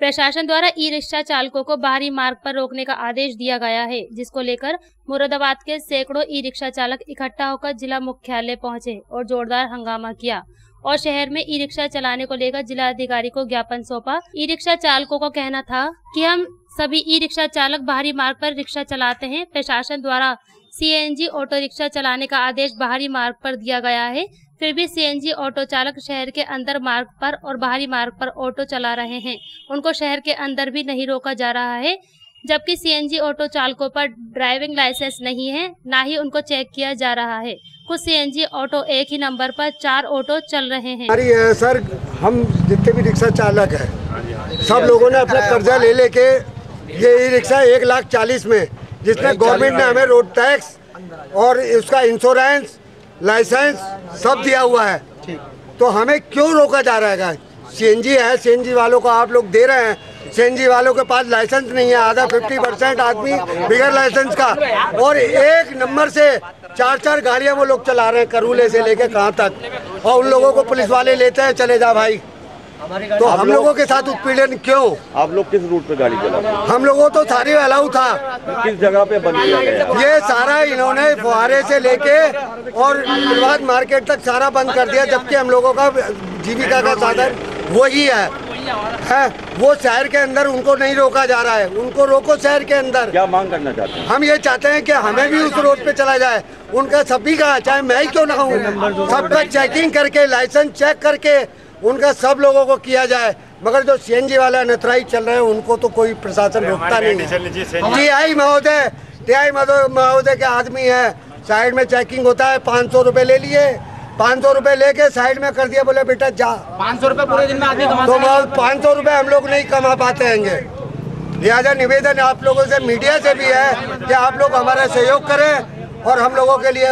प्रशासन द्वारा e rickshaw चालकों को बाहरी मार्ग पर रोकने का आदेश दिया गया है, जिसको लेकर मुरादाबाद के सैकड़ों ई रिक्शा चालक इकट्ठा होकर जिला मुख्यालय पहुँचे और जोरदार हंगामा किया और शहर में ई रिक्शा चलाने को लेकर जिला अधिकारी को ज्ञापन सौंपा। ई रिक्शा चालकों का कहना था कि हम सभी ई रिक्शा चालक बाहरी मार्ग पर रिक्शा चलाते हैं। प्रशासन द्वारा सीएनजी ऑटो रिक्शा चलाने का आदेश बाहरी मार्ग पर दिया गया है। फिर भी सीएनजी ऑटो चालक शहर के अंदर मार्ग पर और बाहरी मार्ग पर ऑटो चला रहे हैं। उनको शहर के अंदर भी नहीं रोका जा रहा है, जबकि सीएनजी ऑटो चालकों पर ड्राइविंग लाइसेंस नहीं है, ना ही उनको चेक किया जा रहा है। कुछ सीएनजी ऑटो एक ही नंबर पर चार ऑटो चल रहे हैं। है सर, हम जितने भी रिक्शा चालक हैं, सब लोगों ने अपना कर्जा ले लेके ये रिक्शा एक लाख चालीस में जिसमें गवर्नमेंट ने हमें रोड टैक्स और उसका इंश्योरेंस लाइसेंस सब दिया हुआ है। तो हमें क्यों रोका जा रहा है? सीएनजी है सीएनजी वालों को आप लोग दे रहे हैं। सीएनजी वालों के पास लाइसेंस नहीं है आधा फिफ्टी परसेंट आदमी बिगैर लाइसेंस का। और एक नंबर से चार चार गाड़ियाँ वो लोग चला रहे हैं करूले से लेके कहाँ तक। और उन लोगों को पुलिस वाले लेते हैं चले जा भाई। तो हम लोगों के साथ उत्पीड़न क्यों? आप लोग किस रूट पे गाड़ी चलाते हम लोगों तो सारी अलाउ था। किस जगह पे बंद किया गया? ये सारा इन्होंने फुहारे से लेके और प्रभात मार्केट तक सारा बंद कर दिया जबकि हम लोगों का जीविका का साधन वही है। है? वो शहर के अंदर उनको नहीं रोका जा रहा है। उनको रोको शहर के अंदर। क्या मांग करना चाहते हैं? हम ये चाहते हैं कि हमें भी उस रोड पे चला जाए। उनका सभी का चाहे मैं ही क्यों ना हूँ सबका चेकिंग करके लाइसेंस चेक करके उनका सब लोगों को किया जाए। मगर जो सीएनजी वाला नतराई चल रहे हैं उनको तो कोई प्रशासन रोकता नहीं है। टी आई महोदय टी आई महोदय के आदमी है साइड में चेकिंग होता है पाँच सौ रुपये ले लिए। पाँच सौ रुपये लेके साइड में कर दिया बोले बेटा जा। पाँच सौ रुपये पूरे दिन में आदमी तो पाँच सौ रुपये हम लोग नहीं कमा पाते हैंगे लिहाजा निवेदन आप लोगों से मीडिया से भी है कि आप लोग हमारा सहयोग करें और हम लोगों के लिए